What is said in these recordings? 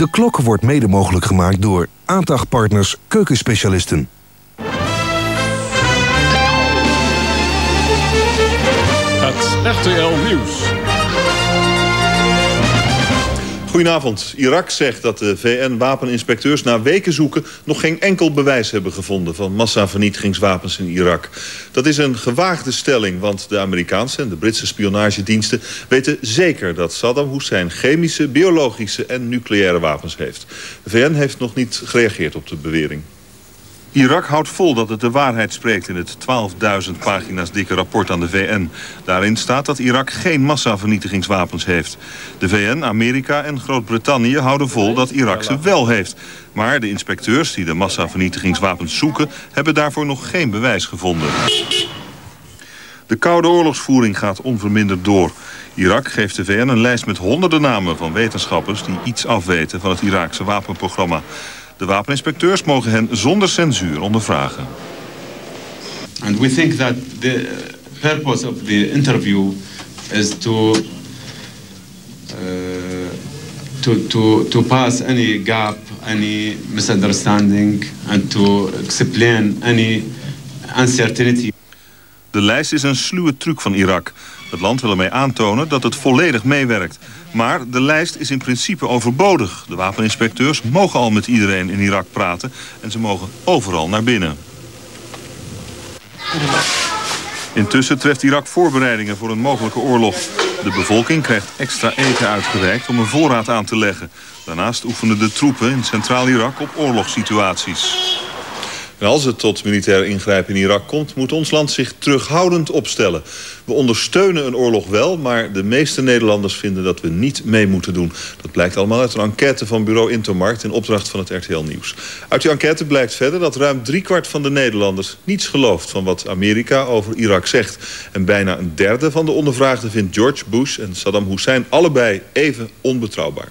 De klok wordt mede mogelijk gemaakt door aantachtpartners keukenspecialisten. Het RTL Nieuws. Goedenavond. Irak zegt dat de VN-wapeninspecteurs na weken zoeken... nog geen enkel bewijs hebben gevonden van massavernietigingswapens in Irak. Dat is een gewaagde stelling, want de Amerikaanse en de Britse spionagediensten... weten zeker dat Saddam Hussein chemische, biologische en nucleaire wapens heeft. De VN heeft nog niet gereageerd op de bewering. Irak houdt vol dat het de waarheid spreekt in het 12.000 pagina's dikke rapport aan de VN. Daarin staat dat Irak geen massavernietigingswapens heeft. De VN, Amerika en Groot-Brittannië houden vol dat Irak ze wel heeft. Maar de inspecteurs die de massavernietigingswapens zoeken... hebben daarvoor nog geen bewijs gevonden. De koude oorlogsvoering gaat onverminderd door. Irak geeft de VN een lijst met honderden namen van wetenschappers... die iets afweten van het Iraakse wapenprogramma. De wapeninspecteurs mogen hen zonder censuur ondervragen. And we think that the purpose of the interview is to uh, to to to pass any gap, any misunderstanding, and to explain any uncertainty. De lijst is een sluwe truc van Irak. Het land wil ermee aantonen dat het volledig meewerkt. Maar de lijst is in principe overbodig. De wapeninspecteurs mogen al met iedereen in Irak praten... en ze mogen overal naar binnen. Intussen treft Irak voorbereidingen voor een mogelijke oorlog. De bevolking krijgt extra eten uitgereikt om een voorraad aan te leggen. Daarnaast oefenen de troepen in Centraal-Irak op oorlogssituaties. En als het tot militair ingrijpen in Irak komt... moet ons land zich terughoudend opstellen. We ondersteunen een oorlog wel, maar de meeste Nederlanders vinden dat we niet mee moeten doen. Dat blijkt allemaal uit een enquête van bureau Intermarkt... in opdracht van het RTL Nieuws. Uit die enquête blijkt verder dat ruim driekwart van de Nederlanders... niets gelooft van wat Amerika over Irak zegt. En bijna een derde van de ondervraagden vindt George Bush en Saddam Hussein... allebei even onbetrouwbaar.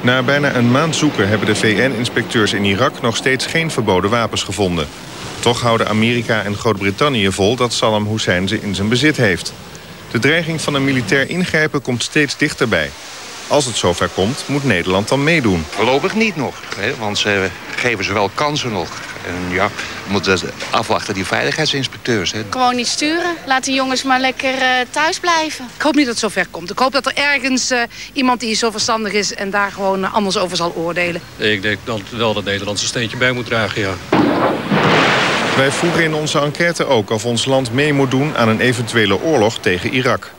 Na bijna een maand zoeken hebben de VN-inspecteurs in Irak nog steeds geen verboden wapens gevonden. Toch houden Amerika en Groot-Brittannië vol dat Saddam Hussein ze in zijn bezit heeft. De dreiging van een militair ingrijpen komt steeds dichterbij. Als het zover komt, moet Nederland dan meedoen. Voorlopig niet nog, hè, want ze geven ze wel kansen nog. En ja, we moeten afwachten die veiligheidsinspecteurs. Hè. Gewoon niet sturen. Laat die jongens maar lekker uh, thuis blijven. Ik hoop niet dat het zover komt. Ik hoop dat er ergens uh, iemand die zo verstandig is... en daar gewoon uh, anders over zal oordelen. Ik denk dat wel dat Nederland zijn steentje bij moet dragen, ja. Wij vroegen in onze enquête ook of ons land mee moet doen... aan een eventuele oorlog tegen Irak.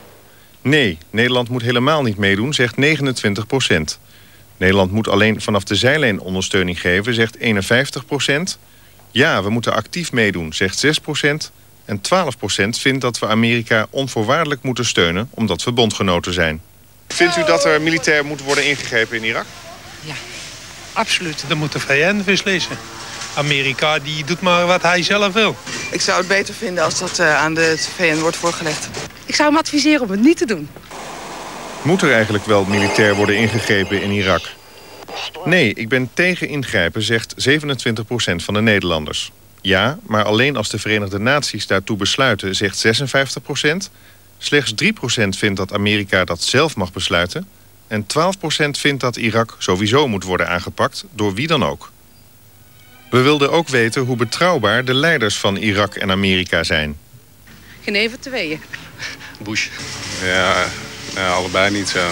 Nee, Nederland moet helemaal niet meedoen, zegt 29 procent. Nederland moet alleen vanaf de zijlijn ondersteuning geven, zegt 51 procent. Ja, we moeten actief meedoen, zegt 6 procent. En 12 procent vindt dat we Amerika onvoorwaardelijk moeten steunen... omdat we bondgenoten zijn. Vindt u dat er militair moet worden ingegrepen in Irak? Ja, absoluut. Dan moet de VN beslissen. Amerika die doet maar wat hij zelf wil. Ik zou het beter vinden als dat uh, aan de VN wordt voorgelegd. Ik zou hem adviseren om het niet te doen. Moet er eigenlijk wel militair worden ingegrepen in Irak? Nee, ik ben tegen ingrijpen, zegt 27% van de Nederlanders. Ja, maar alleen als de Verenigde Naties daartoe besluiten, zegt 56% Slechts 3% vindt dat Amerika dat zelf mag besluiten. En 12% vindt dat Irak sowieso moet worden aangepakt, door wie dan ook. We wilden ook weten hoe betrouwbaar de leiders van Irak en Amerika zijn. Geen even tweeën. Bush. Ja, ja, allebei niet zo.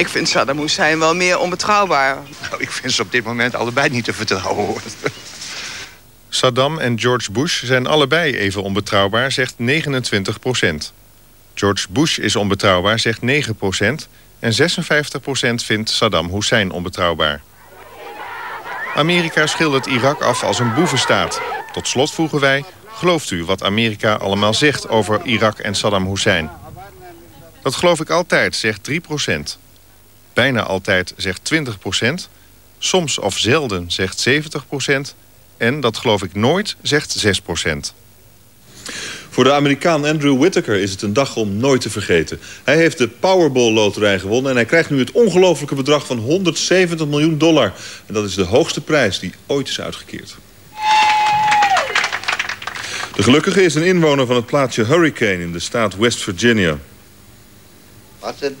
Ik vind Saddam Hussein wel meer onbetrouwbaar. Nou, ik vind ze op dit moment allebei niet te vertrouwen. Hoor. Saddam en George Bush zijn allebei even onbetrouwbaar, zegt 29 procent. George Bush is onbetrouwbaar, zegt 9 procent. En 56 procent vindt Saddam Hussein onbetrouwbaar. Amerika schildert Irak af als een boevenstaat. Tot slot vroegen wij, gelooft u wat Amerika allemaal zegt over Irak en Saddam Hussein? Dat geloof ik altijd, zegt 3 procent. Bijna altijd, zegt 20 procent. Soms of zelden, zegt 70 procent. En dat geloof ik nooit, zegt 6 procent. Voor de Amerikaan Andrew Whittaker is het een dag om nooit te vergeten. Hij heeft de Powerball-loterij gewonnen... en hij krijgt nu het ongelofelijke bedrag van 170 miljoen dollar. En dat is de hoogste prijs die ooit is uitgekeerd. De gelukkige is een inwoner van het plaatsje Hurricane in de staat West Virginia. I said,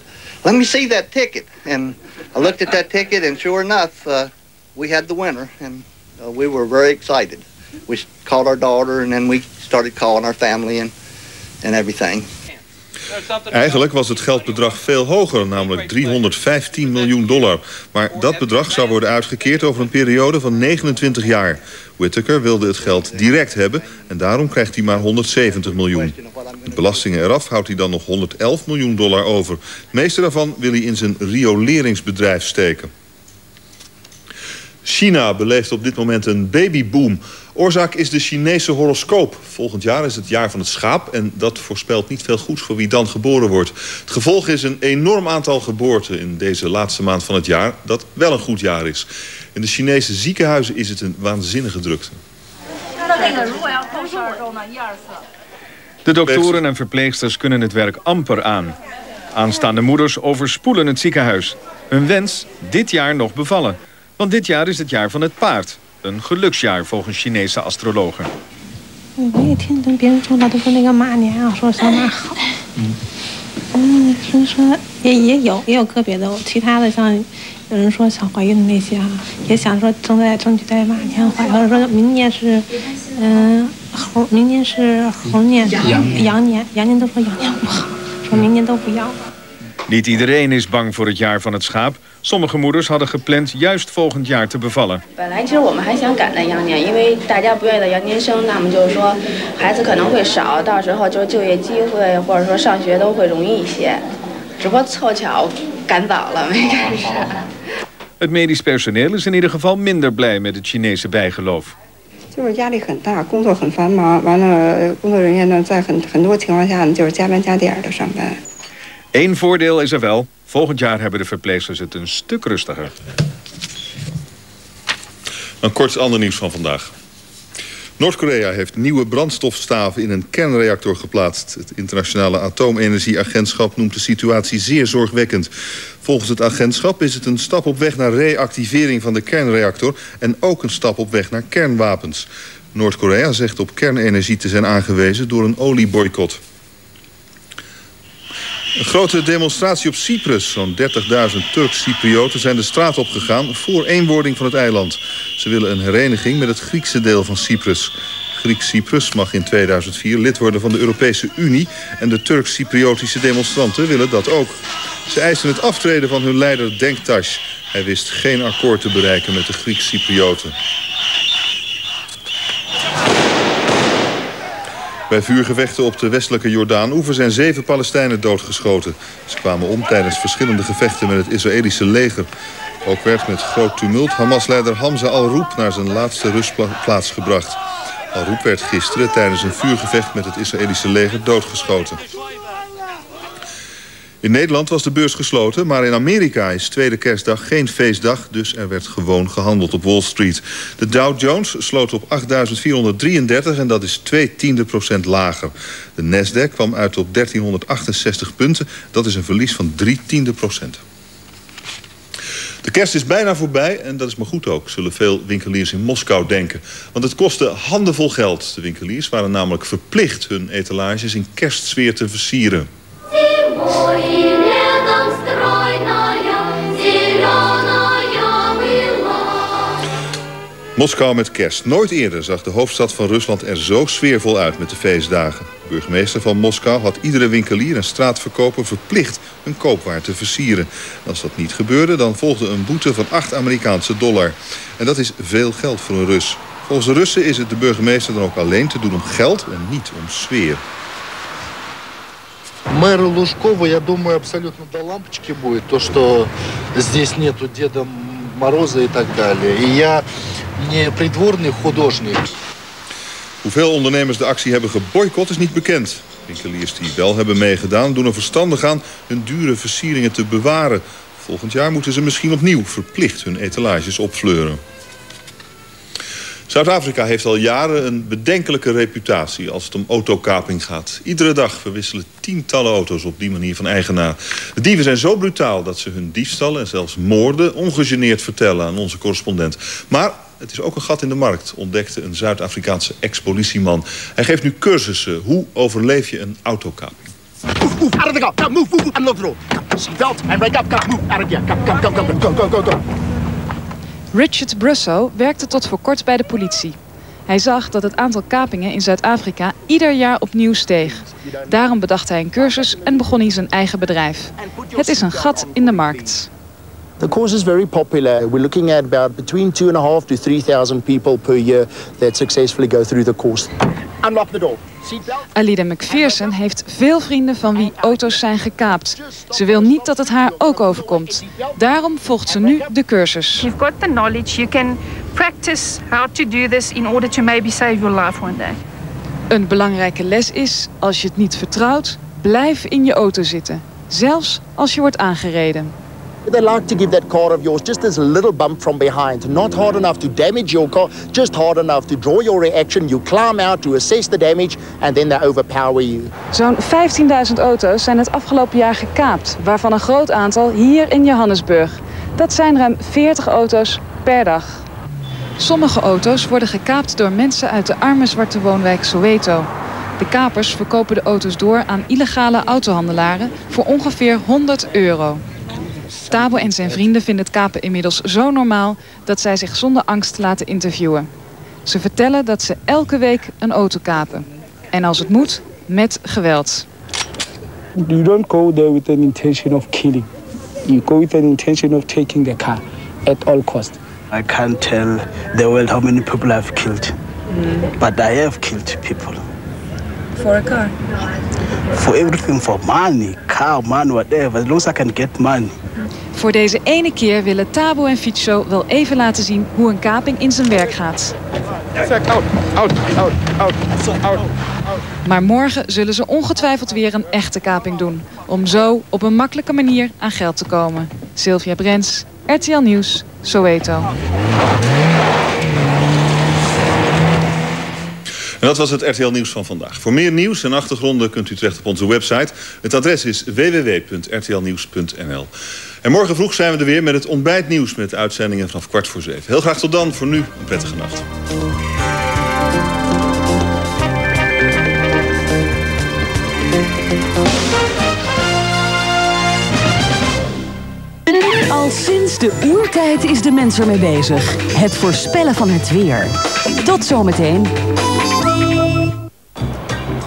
let me see that ticket. And I looked at that ticket, and sure enough, uh, we had the winner, and uh, we were very excited. We called our daughter, and then we started calling our family and, and everything. Eigenlijk was het geldbedrag veel hoger, namelijk 315 miljoen dollar. Maar dat bedrag zou worden uitgekeerd over een periode van 29 jaar. Whittaker wilde het geld direct hebben en daarom krijgt hij maar 170 miljoen. Met belastingen eraf houdt hij dan nog 111 miljoen dollar over. Het meeste daarvan wil hij in zijn rioleringsbedrijf steken. China beleeft op dit moment een babyboom. Oorzaak is de Chinese horoscoop. Volgend jaar is het jaar van het schaap en dat voorspelt niet veel goeds voor wie dan geboren wordt. Het gevolg is een enorm aantal geboorten in deze laatste maand van het jaar, dat wel een goed jaar is. In de Chinese ziekenhuizen is het een waanzinnige drukte. De doktoren en verpleegsters kunnen het werk amper aan. Aanstaande moeders overspoelen het ziekenhuis. Hun wens dit jaar nog bevallen. Want dit jaar is het jaar van het paard. Een geluksjaar volgens Chinese astrologen. 我 Niet iedereen is bang voor het jaar van het schaap. Sommige moeders hadden gepland juist volgend jaar te bevallen. 本来其实我们还想赶在羊年，因为大家不愿意在羊年生，那么就是说孩子可能会少，到时候就是就业机会或者说上学都会容易一些。只不过凑巧赶早了，没赶上。 Het medisch personeel is in ieder geval minder blij met het Chinese bijgeloof. 就是压力很大，工作很繁忙，完了工作人员呢，在很很多情况下呢，就是加班加点的上班。 Eén voordeel is er wel. Volgend jaar hebben de verpleegsters het een stuk rustiger. Een kort ander nieuws van vandaag. Noord-Korea heeft nieuwe brandstofstaven in een kernreactor geplaatst. Het internationale atoomenergieagentschap noemt de situatie zeer zorgwekkend. Volgens het agentschap is het een stap op weg naar reactivering van de kernreactor... en ook een stap op weg naar kernwapens. Noord-Korea zegt op kernenergie te zijn aangewezen door een olieboycott. Een grote demonstratie op Cyprus. Zo'n 30.000 Turks-Cyprioten zijn de straat opgegaan voor eenwording van het eiland. Ze willen een hereniging met het Griekse deel van Cyprus. Grieks-Cyprus mag in 2004 lid worden van de Europese Unie... en de Turks-Cypriotische demonstranten willen dat ook. Ze eisen het aftreden van hun leider Denktash. Hij wist geen akkoord te bereiken met de Grieks-Cyprioten. Bij vuurgevechten op de westelijke Jordaan-oever zijn zeven Palestijnen doodgeschoten. Ze kwamen om tijdens verschillende gevechten met het Israëlische leger. Ook werd met groot tumult Hamas-leider Hamza al-Roep naar zijn laatste rustplaats gebracht. Al-Roep werd gisteren tijdens een vuurgevecht met het Israëlische leger doodgeschoten. In Nederland was de beurs gesloten, maar in Amerika is tweede kerstdag geen feestdag, dus er werd gewoon gehandeld op Wall Street. De Dow Jones sloot op 8.433 en dat is 2 tiende procent lager. De Nasdaq kwam uit op 1368 punten, dat is een verlies van 3 tiende procent. De kerst is bijna voorbij en dat is maar goed ook, zullen veel winkeliers in Moskou denken. Want het kostte handenvol geld. De winkeliers waren namelijk verplicht hun etalages in kerstsfeer te versieren. Moskou met kerst. Nooit eerder zag de hoofdstad van Rusland er zo sfeervol uit met de feestdagen. De burgemeester van Moskou had iedere winkelier en straatverkoper verplicht hun koopwaar te versieren. En als dat niet gebeurde, dan volgde een boete van 8 Amerikaanse dollar. En dat is veel geld voor een Rus. Volgens de Russen is het de burgemeester dan ook alleen te doen om geld en niet om sfeer. Мэр Лужкова, я думаю, абсолютно до лампочки будет. То, что здесь нету Деда Мороза и так далее. И я не придворный художник. Hoeveel ondernemers de actie hebben geboycott is niet bekend. Winkeliers die wel hebben meegedaan doen er verstandig aan hun dure versieringen te bewaren. Volgend jaar moeten ze misschien opnieuw verplicht hun etalages opfleuren. Zuid-Afrika heeft al jaren een bedenkelijke reputatie als het om autokaping gaat. Iedere dag verwisselen tientallen auto's op die manier van eigenaar. De dieven zijn zo brutaal dat ze hun diefstallen en zelfs moorden ongegeneerd vertellen aan onze correspondent. Maar het is ook een gat in de markt, ontdekte een Zuid-Afrikaanse ex-politieman. Hij geeft nu cursussen. Hoe overleef je een autokaping? The move, move, go, go, go. Richard Brusso werkte tot voor kort bij de politie. Hij zag dat het aantal kapingen in Zuid-Afrika ieder jaar opnieuw steeg. Daarom bedacht hij een cursus en begon hij zijn eigen bedrijf. Het is een gat in de markt. The course is very popular. We're looking at about between two and a half to 3,000 people per year that successfully go through the course. Unlock the door. Alida McPherson heeft veel vrienden van wie auto's zijn gekaapt. Ze wil niet dat het haar ook overkomt. Daarom volgt ze nu de cursus. You've got the knowledge. You can practice how to do this in order to maybe save your life one day. Een belangrijke les is, als je het niet vertrouwt, blijf in je auto zitten. Zelfs als je wordt aangereden. They like to give that car of yours just this little bump from behind. Not hard enough to damage your car, just hard enough to draw your reaction. You climb out to assess the damage and then they overpower you. Zo'n 15.000 auto's zijn het afgelopen jaar gekaapt, waarvan een groot aantal hier in Johannesburg. Dat zijn ruim 40 auto's per dag. Sommige auto's worden gekaapt door mensen uit de arme zwarte woonwijk Soweto. De kapers verkopen de auto's door aan illegale autohandelaren voor ongeveer 100 euro. Tabo en zijn vrienden vinden het kapen inmiddels zo normaal dat zij zich zonder angst laten interviewen. Ze vertellen dat ze elke week een auto kapen. En als het moet, met geweld. You don't go there with an intention of killing. You go with an intention of taking the car at all cost. I can't tell the world how many people I've killed. But I have killed people. For a car? For everything, for money, car, money, whatever. As long as I can get money. Voor deze ene keer willen Tabo en Ficho wel even laten zien hoe een kaping in zijn werk gaat. Out, out, out, out, out. Maar morgen zullen ze ongetwijfeld weer een echte kaping doen. Om zo op een makkelijke manier aan geld te komen. Sylvia Brens, RTL Nieuws, Soweto. Dat was het RTL Nieuws van vandaag. Voor meer nieuws en achtergronden kunt u terecht op onze website. Het adres is www.rtlnieuws.nl. En morgen vroeg zijn we er weer met het ontbijtnieuws met uitzendingen vanaf kwart voor zeven. Heel graag tot dan. Voor nu een prettige nacht. Al sinds de oertijd is de mens ermee bezig. Het voorspellen van het weer. Tot zometeen.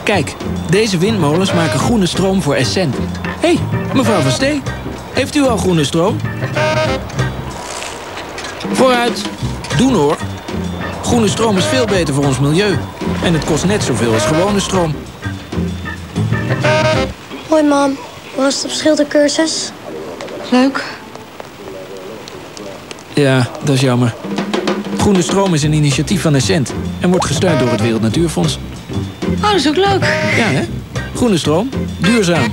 Kijk, deze windmolens maken groene stroom voor Essent. Hé, hey, mevrouw Van Stee, heeft u al groene stroom? Vooruit, doen hoor. Groene stroom is veel beter voor ons milieu. En het kost net zoveel als gewone stroom. Hoi mam, hoe was het op schildercursus? Leuk. Ja, dat is jammer. Groene stroom is een initiatief van Essent en wordt gesteund door het Wereld Natuurfonds. Oh, dat is ook leuk. Ja, hè? Groene stroom, duurzaam,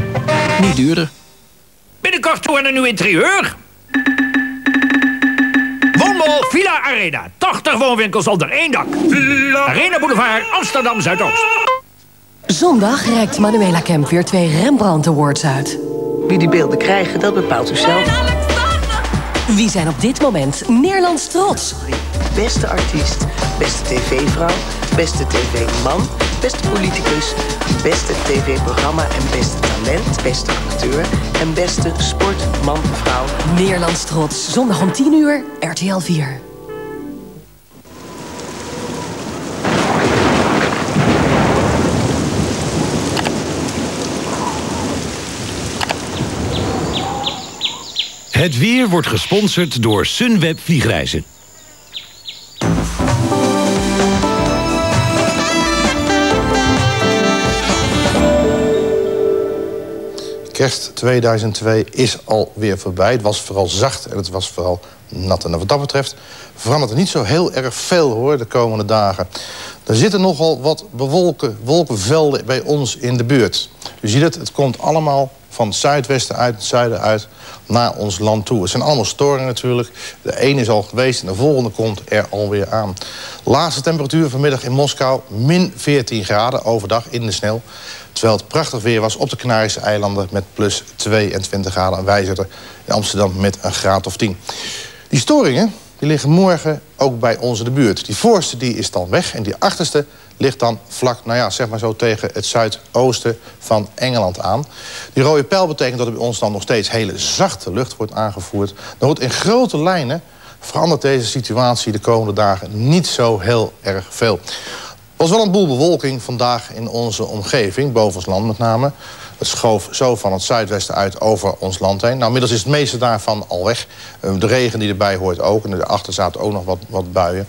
niet duurder. Binnenkort toe aan een nieuw interieur. Woonmol Villa Arena. 80 woonwinkels onder één dak. Arena Boulevard, Amsterdam Zuidoost. Zondag reikt Manuela Kemp weer twee Rembrandt Awards uit. Wie die beelden krijgen, dat bepaalt u zelf. Wie zijn op dit moment Nederlands trots? Beste artiest, beste tv-vrouw, beste tv-man, beste politicus, beste tv-programma en beste talent, beste acteur en beste sportman-vrouw. Nederlands trots, zondag om 10 uur, RTL 4. Het weer wordt gesponsord door Sunweb Vliegreizen. Kerst 2002 is alweer voorbij. Het was vooral zacht en het was vooral nat. En wat dat betreft verandert er niet zo heel erg veel hoor de komende dagen. Er zitten nogal wat bewolken, wolkenvelden bij ons in de buurt. U ziet het, het komt allemaal van het zuidwesten uit, het zuiden uit, naar ons land toe. Het zijn allemaal storingen natuurlijk. De ene is al geweest en de volgende komt er alweer aan. Laatste temperatuur vanmiddag in Moskou, min 14 graden overdag in de sneeuw. Terwijl het prachtig weer was op de Canarische eilanden met plus 22 graden. En wij zitten in Amsterdam met een graad of 10. Die storingen die liggen morgen ook bij ons in de buurt. Die voorste die is dan weg en die achterste ligt dan vlak, nou ja, zeg maar zo tegen het zuidoosten van Engeland aan. Die rode pijl betekent dat er bij ons dan nog steeds hele zachte lucht wordt aangevoerd. Dan wordt in grote lijnen verandert deze situatie de komende dagen niet zo heel erg veel. Er was wel een boel bewolking vandaag in onze omgeving, boven ons land met name. Het schoof zo van het zuidwesten uit over ons land heen. Nou, inmiddels is het meeste daarvan al weg. Eh, de regen die erbij hoort ook. En erachter zaten ook nog wat, wat buien.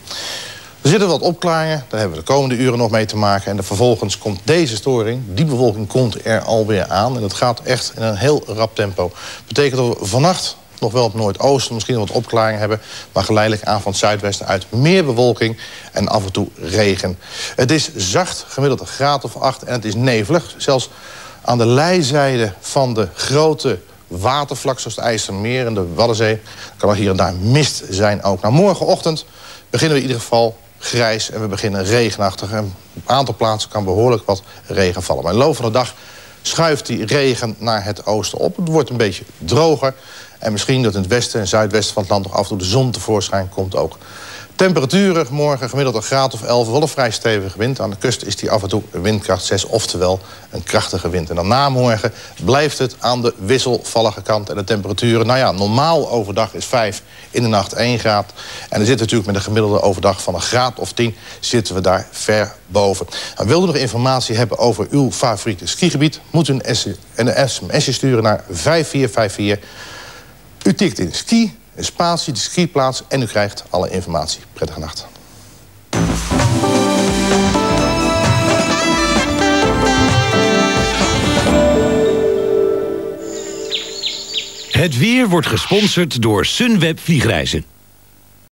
Er zitten wat opklaringen. Daar hebben we de komende uren nog mee te maken. En vervolgens komt deze storing, die bewolking komt er alweer aan. En dat gaat echt in een heel rap tempo. betekent dat we vannacht nog wel op noordoosten misschien wat opklaringen hebben... maar geleidelijk aan van het zuidwesten uit meer bewolking en af en toe regen. Het is zacht, gemiddeld een graad of acht en het is nevelig. Zelfs aan de lijzijde van de grote watervlak, zoals het IJsselmeer en de Waddenzee... kan er hier en daar mist zijn ook. Nou, morgenochtend beginnen we in ieder geval grijs en we beginnen regenachtig. En op een aantal plaatsen kan behoorlijk wat regen vallen. Maar in de loop van de dag schuift die regen naar het oosten op. Het wordt een beetje droger. En misschien dat in het westen en zuidwesten van het land nog af en toe de zon tevoorschijn komt ook. Temperaturen morgen gemiddeld een graad of 11, wel een vrij stevige wind. Aan de kust is die af en toe windkracht 6, oftewel een krachtige wind. En dan na morgen blijft het aan de wisselvallige kant. En de temperaturen, nou ja, normaal overdag is 5, in de nacht 1 graad. En dan zitten natuurlijk met een gemiddelde overdag van een graad of 10... zitten we daar ver boven. En wilt u nog informatie hebben over uw favoriete skigebied... moet u een sms'je sturen naar 5454... U tikt in ski, een spatie, de skiplaats en u krijgt alle informatie. Prettige nacht. Het weer wordt gesponsord door Sunweb Vliegreizen.